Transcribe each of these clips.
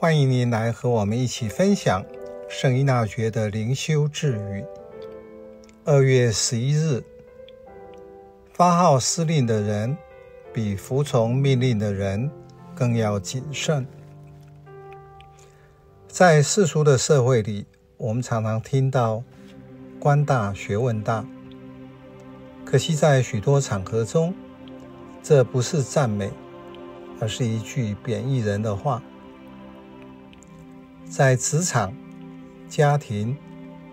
欢迎您来和我们一起分享圣依纳爵的灵修智语。二月十一日，发号施令的人比服从命令的人更要谨慎。在世俗的社会里，我们常常听到“官大学问大”，可惜在许多场合中，这不是赞美，而是一句贬义人的话。在职场、家庭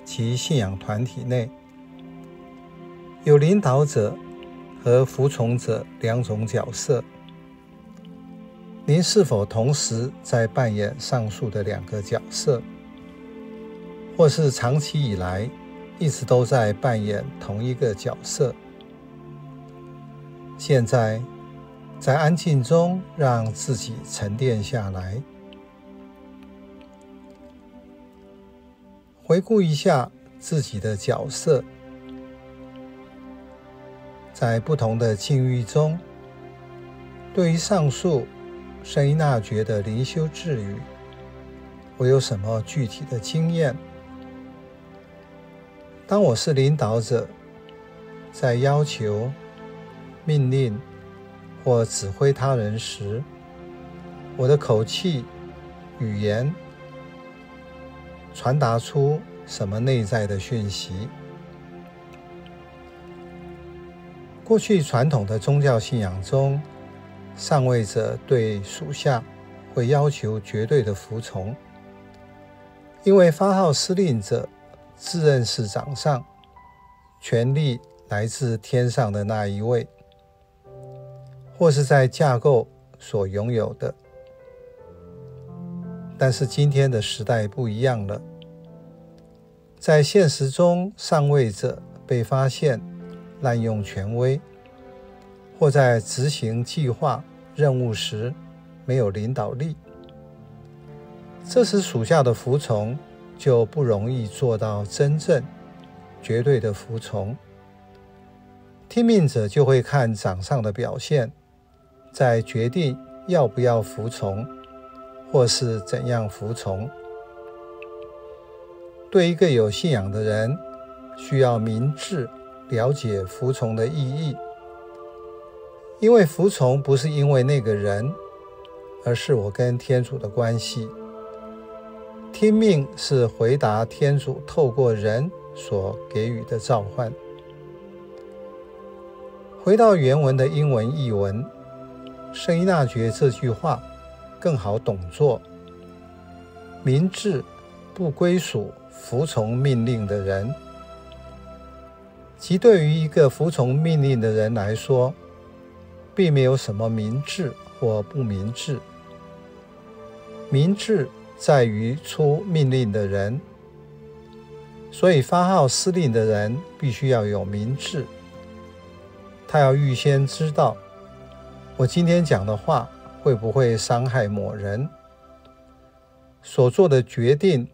及信仰团体内，有领导者和服从者两种角色。您是否同时在扮演上述的两个角色，或是长期以来一直都在扮演同一个角色？现在，在安静中让自己沉淀下来。回顾一下自己的角色，在不同的境遇中，对于上述圣依纳爵的灵修治愈，我有什么具体的经验？当我是领导者，在要求、命令或指挥他人时，我的口气、语言。传达出什么内在的讯息？过去传统的宗教信仰中，上位者对属下会要求绝对的服从，因为发号施令者自认是掌上，权力来自天上的那一位，或是在架构所拥有的。但是今天的时代不一样了，在现实中，上位者被发现滥用权威，或在执行计划任务时没有领导力，这时属下的服从就不容易做到真正绝对的服从。听命者就会看掌上的表现，在决定要不要服从。或是怎样服从？对一个有信仰的人，需要明智了解服从的意义，因为服从不是因为那个人，而是我跟天主的关系。听命是回答天主透过人所给予的召唤。回到原文的英文译文，圣依纳爵这句话。更好懂作，明智不归属服从命令的人，即对于一个服从命令的人来说，并没有什么明智或不明智。明智在于出命令的人，所以发号施令的人必须要有明智，他要预先知道我今天讲的话。会不会伤害某人？所做的决定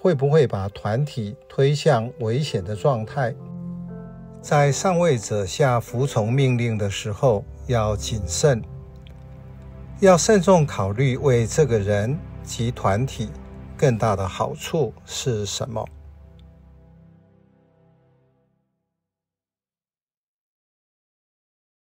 会不会把团体推向危险的状态？在上位者下服从命令的时候，要谨慎，要慎重考虑为这个人及团体更大的好处是什么。